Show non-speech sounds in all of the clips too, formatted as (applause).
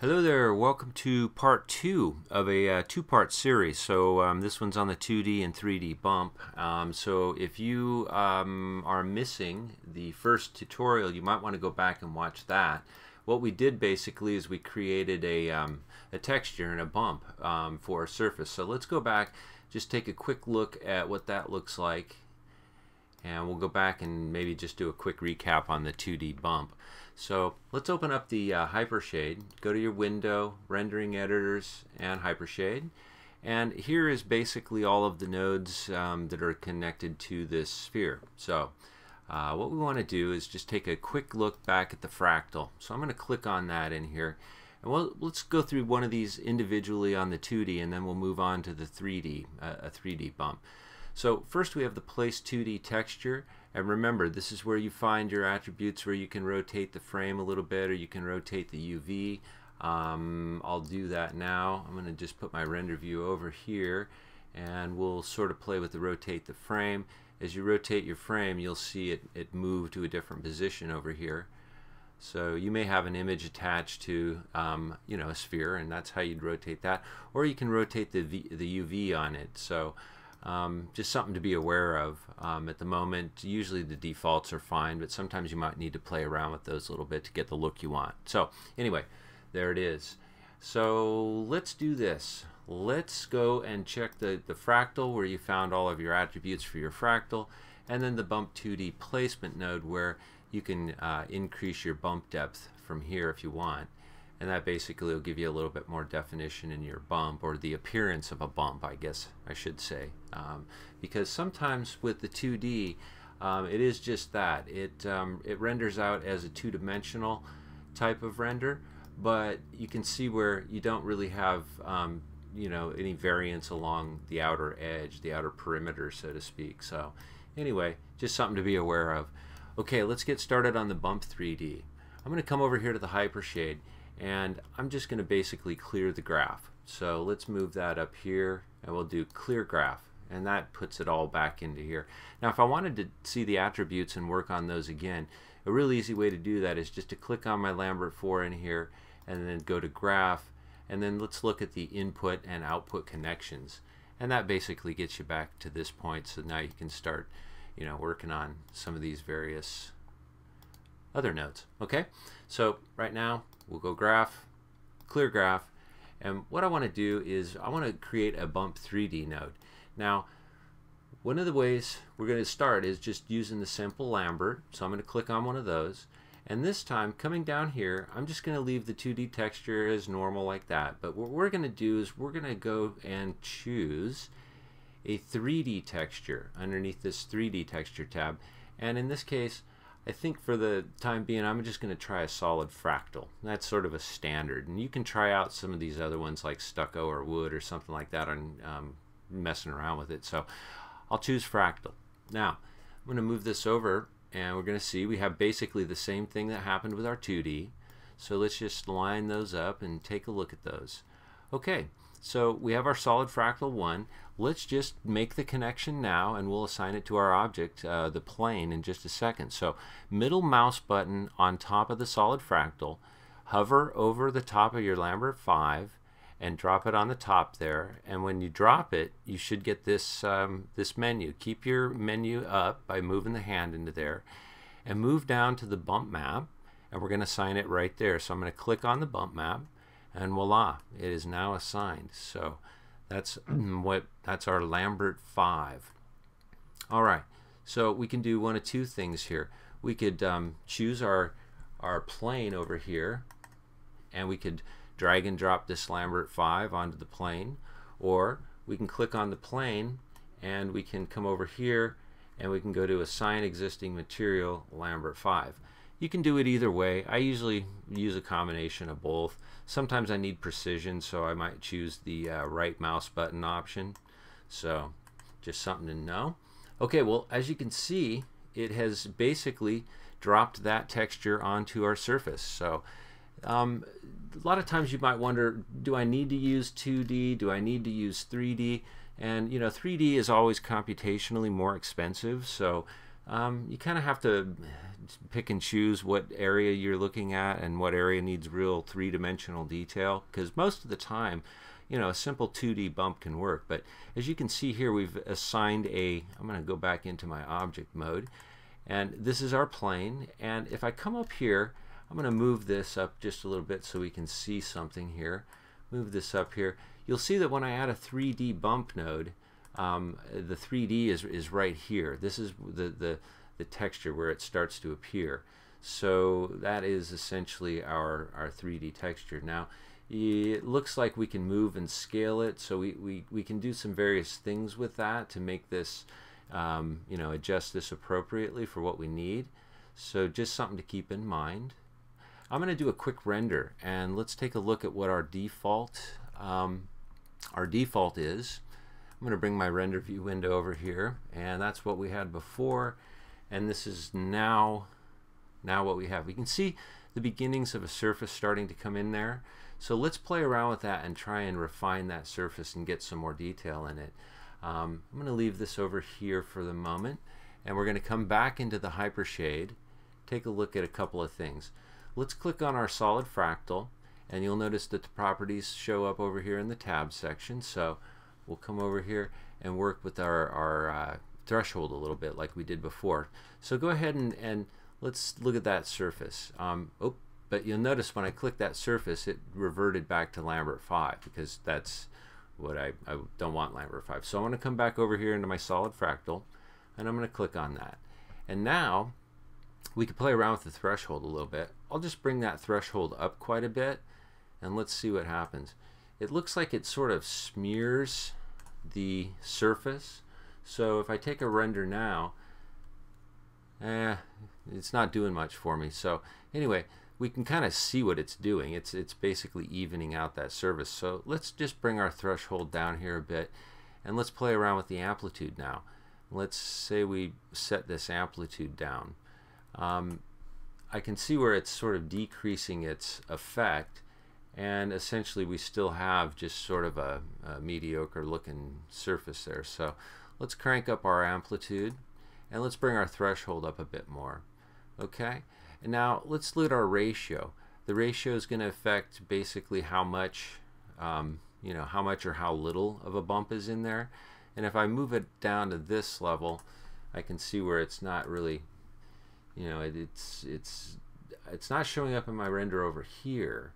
Hello there, welcome to part two of a uh, two-part series. So um, this one's on the 2D and 3D bump. Um, so if you um, are missing the first tutorial, you might want to go back and watch that. What we did basically is we created a, um, a texture and a bump um, for a surface. So let's go back, just take a quick look at what that looks like. And we'll go back and maybe just do a quick recap on the 2D bump. So let's open up the uh, Hypershade. Go to your window, rendering editors, and Hypershade. And here is basically all of the nodes um, that are connected to this sphere. So uh, what we want to do is just take a quick look back at the fractal. So I'm going to click on that in here. And we'll, let's go through one of these individually on the 2D and then we'll move on to the 3D, uh, a 3D bump. So first we have the place 2D texture and remember, this is where you find your attributes where you can rotate the frame a little bit or you can rotate the UV. Um, I'll do that now. I'm going to just put my render view over here and we'll sort of play with the rotate the frame. As you rotate your frame, you'll see it, it move to a different position over here. So you may have an image attached to um, you know a sphere and that's how you'd rotate that or you can rotate the, v, the UV on it. So um, just something to be aware of um, at the moment. Usually the defaults are fine, but sometimes you might need to play around with those a little bit to get the look you want. So anyway, there it is. So let's do this. Let's go and check the, the fractal where you found all of your attributes for your fractal, and then the bump 2D placement node where you can uh, increase your bump depth from here if you want and that basically will give you a little bit more definition in your bump or the appearance of a bump I guess I should say. Um, because sometimes with the 2D um, it is just that. It um, it renders out as a two-dimensional type of render but you can see where you don't really have um, you know any variance along the outer edge the outer perimeter so to speak. So anyway just something to be aware of. Okay let's get started on the bump 3D I'm going to come over here to the hypershade and I'm just going to basically clear the graph. So let's move that up here and we'll do clear graph. And that puts it all back into here. Now if I wanted to see the attributes and work on those again, a really easy way to do that is just to click on my Lambert 4 in here and then go to graph. And then let's look at the input and output connections. And that basically gets you back to this point. So now you can start you know working on some of these various other nodes. Okay? So right now we'll go graph, clear graph, and what I want to do is I want to create a bump 3D node. Now, one of the ways we're going to start is just using the simple Lambert. So I'm going to click on one of those. And this time, coming down here, I'm just going to leave the 2D texture as normal like that. But what we're going to do is we're going to go and choose a 3D texture underneath this 3D texture tab. And in this case, I think for the time being, I'm just going to try a solid fractal. That's sort of a standard. And you can try out some of these other ones like stucco or wood or something like that on um, messing around with it. So I'll choose fractal. Now, I'm going to move this over and we're going to see we have basically the same thing that happened with our 2D. So let's just line those up and take a look at those. Okay, so we have our solid fractal 1. Let's just make the connection now and we'll assign it to our object, uh, the plane, in just a second. So middle mouse button on top of the solid fractal, hover over the top of your Lambert 5 and drop it on the top there. And when you drop it you should get this um, this menu. Keep your menu up by moving the hand into there. And move down to the bump map and we're going to assign it right there. So I'm going to click on the bump map and voila it is now assigned. So that's what that's our Lambert 5 all right so we can do one of two things here. We could um, choose our our plane over here and we could drag and drop this Lambert 5 onto the plane or we can click on the plane and we can come over here and we can go to assign existing material Lambert 5 you can do it either way. I usually use a combination of both. Sometimes I need precision, so I might choose the uh, right mouse button option. So just something to know. Okay, well, as you can see, it has basically dropped that texture onto our surface. So um, a lot of times you might wonder, do I need to use 2D? Do I need to use 3D? And you know, 3D is always computationally more expensive, so um, you kind of have to pick and choose what area you're looking at and what area needs real three-dimensional detail because most of the time you know a simple 2D bump can work. But as you can see here we've assigned a I'm going to go back into my object mode and this is our plane. And if I come up here I'm going to move this up just a little bit so we can see something here. Move this up here. You'll see that when I add a 3D bump node um, the 3D is, is right here. This is the, the, the texture where it starts to appear. So that is essentially our, our 3D texture. Now, it looks like we can move and scale it, so we, we, we can do some various things with that to make this, um, you know, adjust this appropriately for what we need. So just something to keep in mind. I'm going to do a quick render, and let's take a look at what our default, um, our default is. I'm going to bring my render view window over here and that's what we had before and this is now now what we have. We can see the beginnings of a surface starting to come in there. So let's play around with that and try and refine that surface and get some more detail in it. Um, I'm going to leave this over here for the moment and we're going to come back into the Hypershade take a look at a couple of things. Let's click on our solid fractal and you'll notice that the properties show up over here in the tab section. So we'll come over here and work with our, our uh, threshold a little bit like we did before. So go ahead and, and let's look at that surface. Um, oh, but you'll notice when I click that surface it reverted back to Lambert 5 because that's what I, I don't want Lambert 5. So I'm going to come back over here into my solid fractal and I'm going to click on that. And now we can play around with the threshold a little bit. I'll just bring that threshold up quite a bit and let's see what happens it looks like it sort of smears the surface. So if I take a render now, eh, it's not doing much for me. So anyway, we can kind of see what it's doing. It's, it's basically evening out that surface. So let's just bring our threshold down here a bit and let's play around with the amplitude now. Let's say we set this amplitude down. Um, I can see where it's sort of decreasing its effect and essentially we still have just sort of a, a, mediocre looking surface there. So let's crank up our amplitude and let's bring our threshold up a bit more okay? And now let's look at our ratio. The ratio is going to affect basically how much um, you know how much or how little of a bump is in there. And if I move it down to this level I can see where it's not really you know it, it's it's it's not showing up in my render over here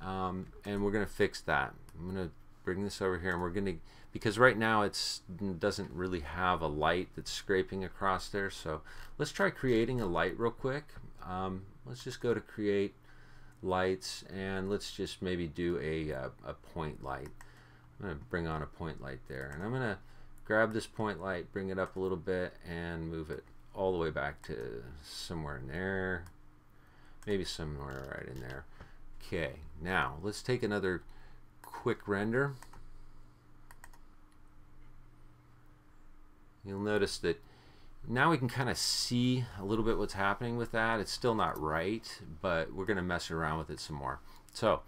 um, and we're going to fix that. I'm going to bring this over here and we're going to because right now it doesn't really have a light that's scraping across there. So let's try creating a light real quick. Um, let's just go to create lights and let's just maybe do a, uh, a point light. I'm going to bring on a point light there and I'm going to grab this point light bring it up a little bit and move it all the way back to somewhere in there. Maybe somewhere right in there Okay, now let's take another quick render. You'll notice that now we can kind of see a little bit what's happening with that. It's still not right, but we're going to mess around with it some more. So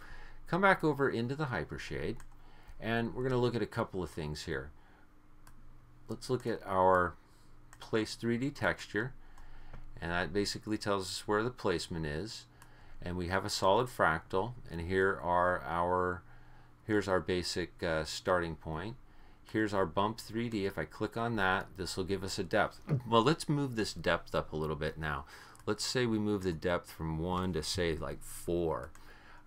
come back over into the Hypershade, and we're going to look at a couple of things here. Let's look at our place 3D texture, and that basically tells us where the placement is and we have a solid fractal and here are our here's our basic uh, starting point. Here's our bump 3D if I click on that this will give us a depth. Well let's move this depth up a little bit now. Let's say we move the depth from 1 to say like 4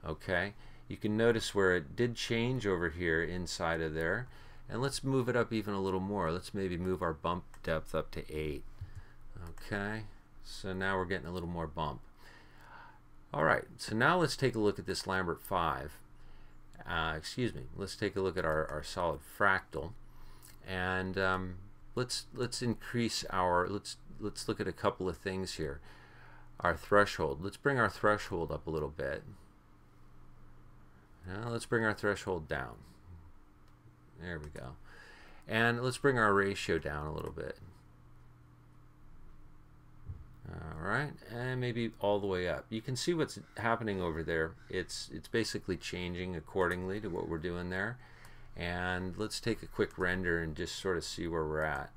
okay? You can notice where it did change over here inside of there. And let's move it up even a little more. Let's maybe move our bump depth up to 8 okay? So now we're getting a little more bump all right, so now let's take a look at this Lambert 5. Uh, excuse me, let's take a look at our, our solid fractal. And um, let's let's increase our, let's, let's look at a couple of things here. Our threshold, let's bring our threshold up a little bit. Now let's bring our threshold down. There we go. And let's bring our ratio down a little bit. All right, and maybe all the way up. You can see what's happening over there. It's it's basically changing accordingly to what we're doing there. And let's take a quick render and just sort of see where we're at.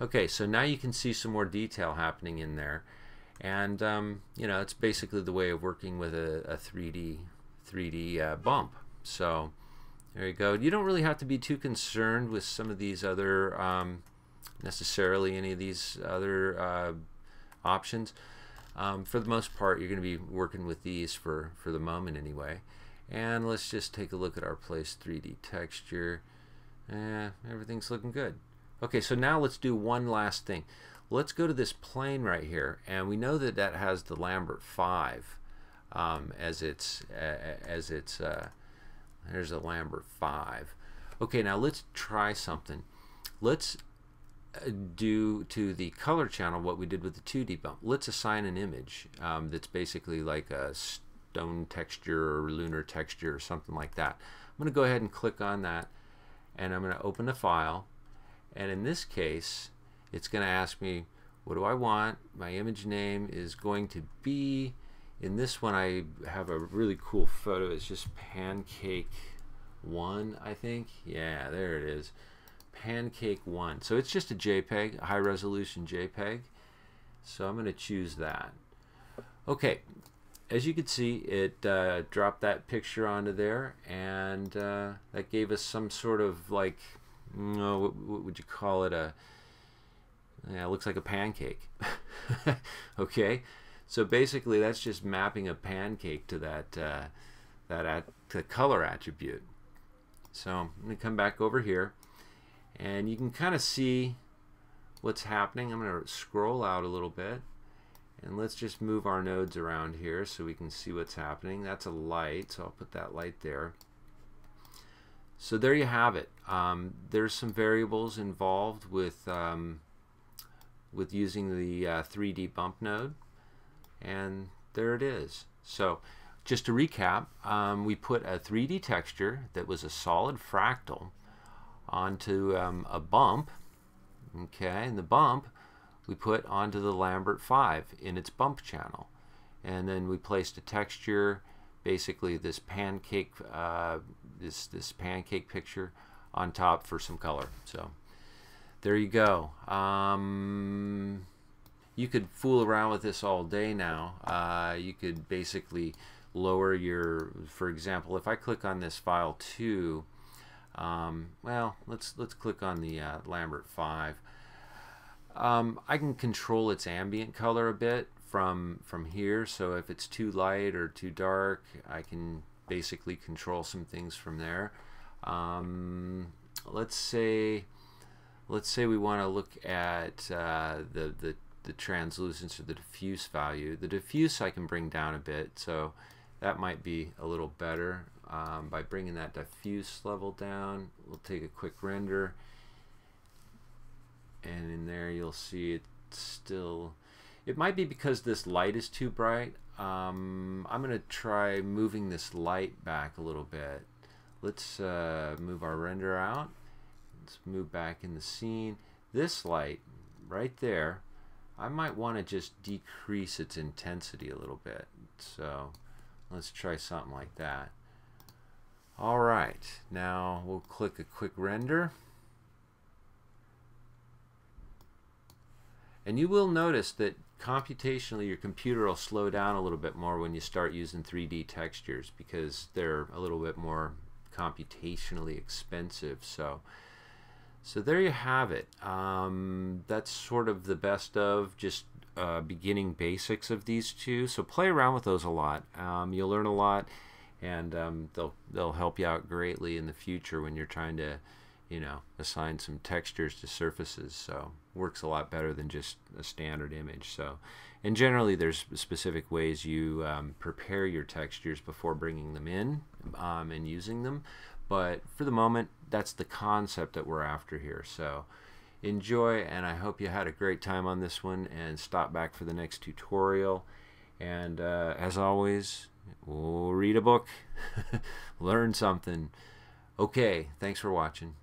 Okay, so now you can see some more detail happening in there. And, um, you know, it's basically the way of working with a, a 3D, 3D uh, bump. So there you go. You don't really have to be too concerned with some of these other, um, necessarily any of these other uh, options. Um, for the most part, you're going to be working with these for, for the moment anyway. And let's just take a look at our place 3D texture. Eh, everything's looking good. Okay, so now let's do one last thing. Let's go to this plane right here, and we know that that has the Lambert 5 um, as its, uh, as its, uh, there's a Lambert 5. Okay, now let's try something. Let's do to the color channel what we did with the 2D bump. Let's assign an image um, that's basically like a stone texture or lunar texture or something like that. I'm going to go ahead and click on that and I'm going to open the file and in this case it's going to ask me what do I want my image name is going to be in this one I have a really cool photo it's just pancake one I think yeah there it is pancake one so it's just a JPEG a high resolution JPEG so I'm going to choose that okay as you can see, it uh, dropped that picture onto there, and uh, that gave us some sort of like, no, what, what, would you call it? A yeah, it looks like a pancake. (laughs) okay, so basically that's just mapping a pancake to that uh, that at, to color attribute. So I'm going to come back over here, and you can kind of see what's happening. I'm going to scroll out a little bit and let's just move our nodes around here so we can see what's happening. That's a light, so I'll put that light there. So there you have it. Um, there's some variables involved with um, with using the uh, 3D bump node, and there it is. So just to recap, um, we put a 3D texture that was a solid fractal onto um, a bump. Okay, and the bump we put onto the Lambert 5 in its bump channel. And then we placed a texture, basically this pancake, uh, this, this pancake picture on top for some color. So there you go. Um, you could fool around with this all day now. Uh, you could basically lower your, for example, if I click on this file 2, um, well, let's let's click on the uh, Lambert 5. Um, I can control its ambient color a bit from from here. So if it's too light or too dark I can basically control some things from there. Um, let's say let's say we want to look at uh, the, the the translucence or the diffuse value. The diffuse I can bring down a bit so that might be a little better um, by bringing that diffuse level down we'll take a quick render. And in there you'll see it still it might be because this light is too bright. Um, I'm gonna try moving this light back a little bit. Let's uh, move our render out. Let's move back in the scene. This light right there I might want to just decrease its intensity a little bit. So let's try something like that alright now we'll click a quick render And you will notice that computationally your computer will slow down a little bit more when you start using 3D textures because they're a little bit more computationally expensive. So, so there you have it. Um, that's sort of the best of just uh, beginning basics of these two. So play around with those a lot. Um, you'll learn a lot, and um, they'll they'll help you out greatly in the future when you're trying to you know, assign some textures to surfaces. So works a lot better than just a standard image. So, and generally there's specific ways you um, prepare your textures before bringing them in um, and using them. But for the moment, that's the concept that we're after here. So enjoy, and I hope you had a great time on this one, and stop back for the next tutorial. And uh, as always, read a book, (laughs) learn something. Okay, thanks for watching.